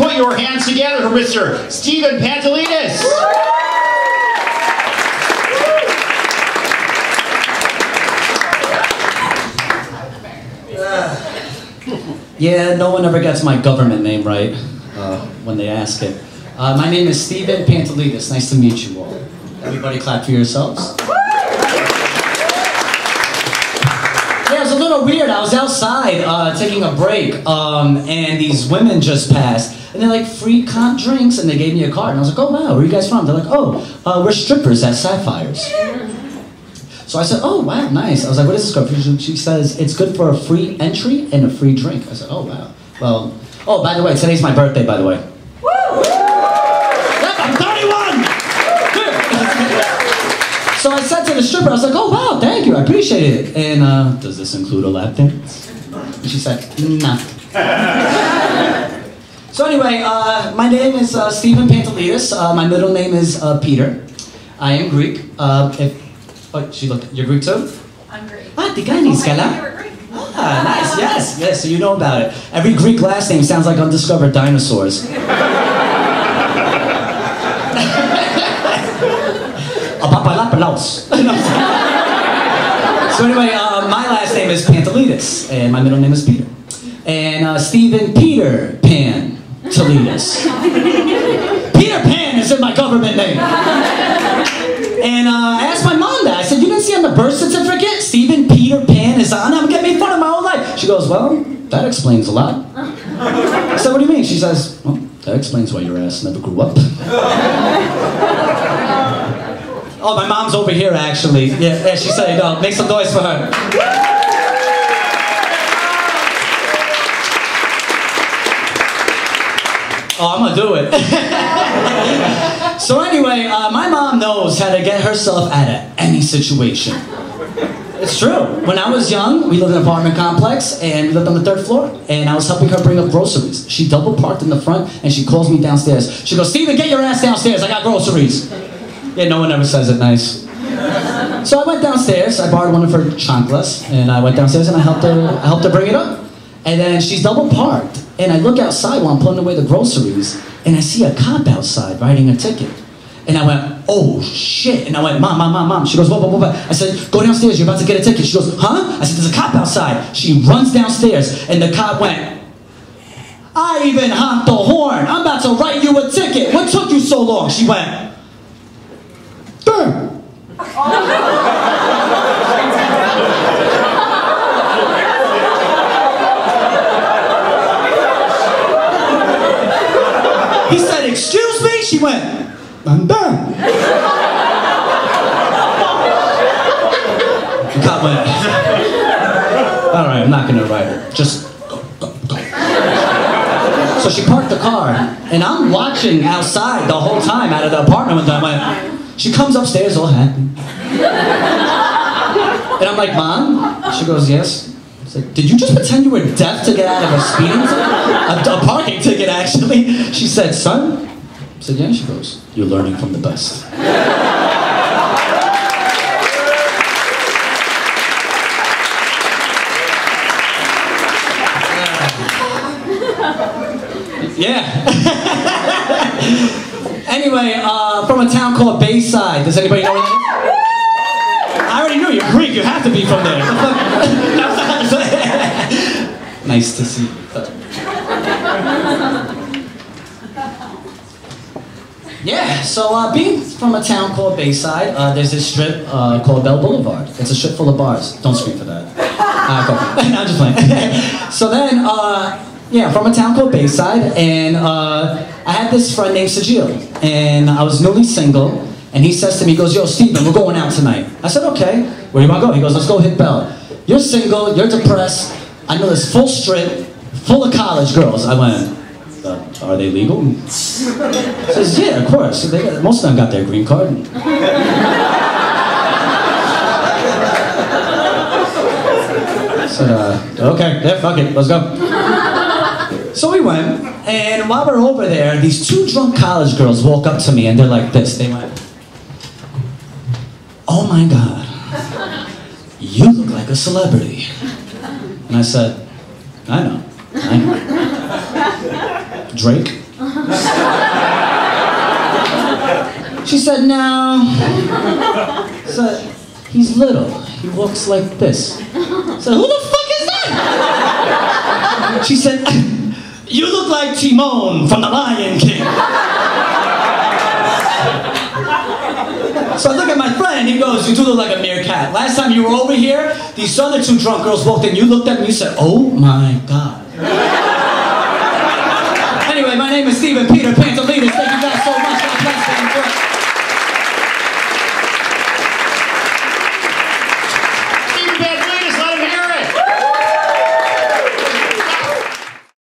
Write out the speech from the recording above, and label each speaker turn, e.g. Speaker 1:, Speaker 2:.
Speaker 1: put your hands together for Mr. Stephen Pantelides.
Speaker 2: Yeah, no one ever gets my government name right uh, when they ask it. Uh, my name is Stephen Pantelides. Nice to meet you all. Everybody clap for yourselves. It was a little weird. I was outside uh, taking a break, um, and these women just passed. And they're like, free con drinks, and they gave me a card. And I was like, oh, wow, where are you guys from? They're like, oh, uh, we're strippers at Sapphires. So I said, oh, wow, nice. I was like, what is this card? She says, it's good for a free entry and a free drink. I said, oh, wow. Well, oh, by the way, today's my birthday, by the way. So I said to the stripper, I was like, oh, wow, thank you, I appreciate it. And uh, does this include a lap dance? And she said, no. so anyway, uh, my name is uh, Stephen Pantelides. Uh, my middle name is uh, Peter. I am Greek. Uh, if, oh, she looked, you're Greek too?
Speaker 3: I'm Greek.
Speaker 2: Ah, tiganis ka
Speaker 3: Oh,
Speaker 2: lang?
Speaker 3: you were great.
Speaker 2: Ah, nice, yes, yes, so you know about it. Every Greek last name sounds like undiscovered dinosaurs. Apapalapalaos. so anyway, uh, my last name is Pantelides, and my middle name is Peter. And uh, Stephen Peter Pan Telides. Peter Pan is in my government name. And uh, I asked my mom that. I said, you didn't see on the birth certificate? Stephen Peter Pan is on. I'm getting made fun of my whole life. She goes, well, that explains a lot. I said, what do you mean? She says, well, that explains why your ass never grew up. Oh, my mom's over here, actually. Yeah, yeah she said, no, make some noise for her. Oh, I'm gonna do it. so anyway, uh, my mom knows how to get herself out of any situation. It's true. When I was young, we lived in an apartment complex, and we lived on the third floor, and I was helping her bring up groceries. She double parked in the front, and she calls me downstairs. She goes, Stephen, get your ass downstairs, I got groceries. Yeah, no one ever says it nice. So I went downstairs, I borrowed one of her chanclas, and I went downstairs and I helped her, I helped her bring it up. And then she's double parked, and I look outside while I'm pulling away the groceries, and I see a cop outside writing a ticket. And I went, oh shit. And I went, mom, mom, mom, mom. She goes, whoa, whoa, whoa, whoa. I said, go downstairs, you're about to get a ticket. She goes, huh? I said, there's a cop outside. She runs downstairs, and the cop went, I even honked the horn. I'm about to write you a ticket. What took you so long? She went, damn. He said, excuse me? She went, I'm done. The cop went, all right, I'm not gonna write her. Just. So she parked the car, and I'm watching outside the whole time out of the apartment window. I went, she comes upstairs all happy. And I'm like, Mom? She goes, Yes. I said, Did you just pretend you were deaf to get out of a speeding ticket? A, a parking ticket, actually. She said, Son? I said, Yeah. She goes, You're learning from the best. Yeah. anyway, uh, from a town called Bayside. Does anybody know where that is? I already knew you're Greek. You have to be from there. nice to see you. Yeah, so uh, being from a town called Bayside, uh, there's this strip uh, called Bell Boulevard. It's a strip full of bars. Don't scream for that. Uh, cool. I'm just playing. so then, yeah, from a town called Bayside, and uh, I had this friend named Sajil, and I was newly single, and he says to me, he goes, yo, Stephen, we're going out tonight. I said, okay. Where you want to go? He goes, let's go hit Bell. You're single, you're depressed, I know this full strip, full of college girls. I went, uh, are they legal? He says, yeah, of course. They most of them got their green card. I said, uh, okay, yeah, fuck it, let's go. So we went, and while we're over there, these two drunk college girls walk up to me and they're like this. They went, Oh my God, you look like a celebrity. And I said, I know, I know. Drake? She said, no. So, he's little. He walks like this. So, who the fuck is that? She said, you look like Timon from The Lion King. So I look at my friend, he goes, you do look like a meerkat. Last time you were over here, these other two drunk girls walked in, you looked at me, you said, oh my God.